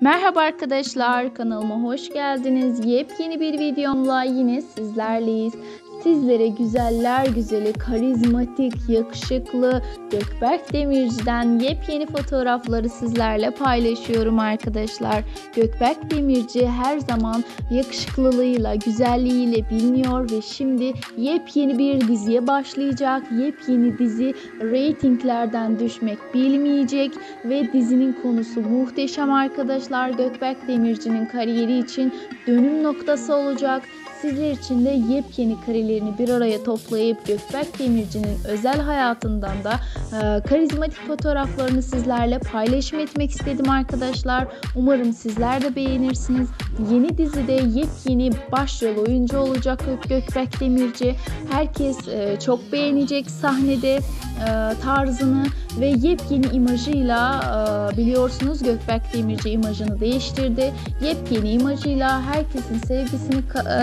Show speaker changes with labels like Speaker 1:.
Speaker 1: Merhaba arkadaşlar kanalıma hoş geldiniz. Yepyeni bir videomla yine sizlerleyiz. Sizlere güzeller güzeli, karizmatik, yakışıklı Gökberk Demirci'den yepyeni fotoğrafları sizlerle paylaşıyorum arkadaşlar. Gökberk Demirci her zaman yakışıklılığıyla, güzelliğiyle biliniyor ve şimdi yepyeni bir diziye başlayacak. Yepyeni dizi reytinglerden düşmek bilmeyecek ve dizinin konusu muhteşem arkadaşlar. Gökberk Demirci'nin kariyeri için dönüm noktası olacak. Sizler için de yepyeni karelerini bir araya toplayıp Gökberk Demirci'nin özel hayatından da e, karizmatik fotoğraflarını sizlerle paylaşım etmek istedim arkadaşlar. Umarım sizler de beğenirsiniz. Yeni dizide yepyeni başrol oyuncu olacak Gökberk Demirci. Herkes e, çok beğenecek sahnede e, tarzını ve yepyeni imajıyla e, biliyorsunuz Gökberk Demirci imajını değiştirdi. Yepyeni imajıyla herkesin sevgisini e,